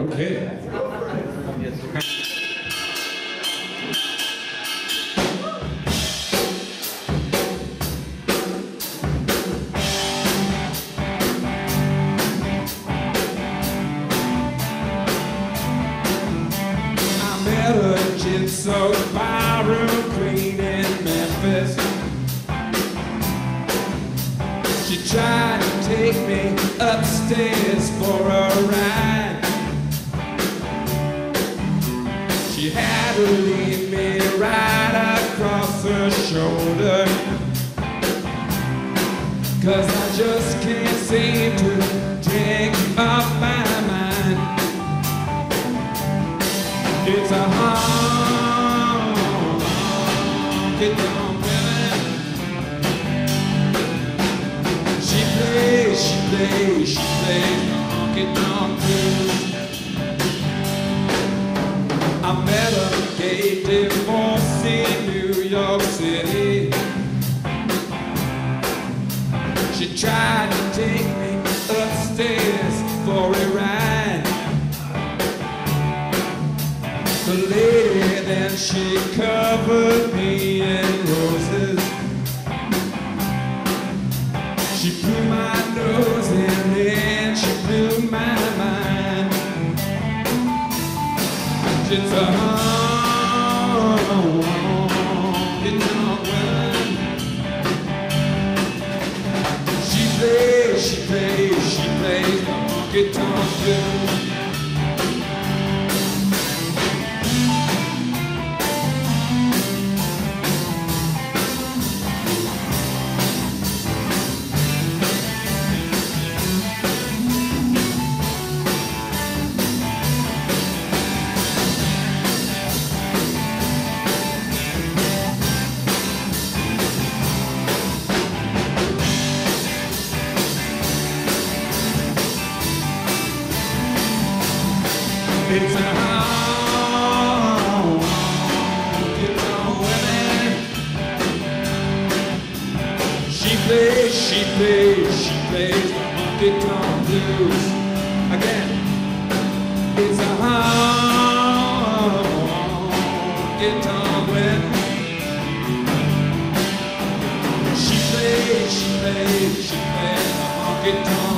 Okay. Jigsaw barroom queen in Memphis. She tried to take me upstairs for a ride. To me right across her shoulder. Cause I just can't seem to take off my mind. It's a honky tonk women. She plays, she plays, she plays the honky tonk blues. Tried to take me upstairs for a ride. The lady then she covered me in roses. She blew my nose and then she blew my mind. It's a honky tonk woman. She plays, she plays the honky tonk She plays, she plays, she plays the honky tonk blues. Again, it's a honky tonk. She plays, she plays, she plays the honky tonk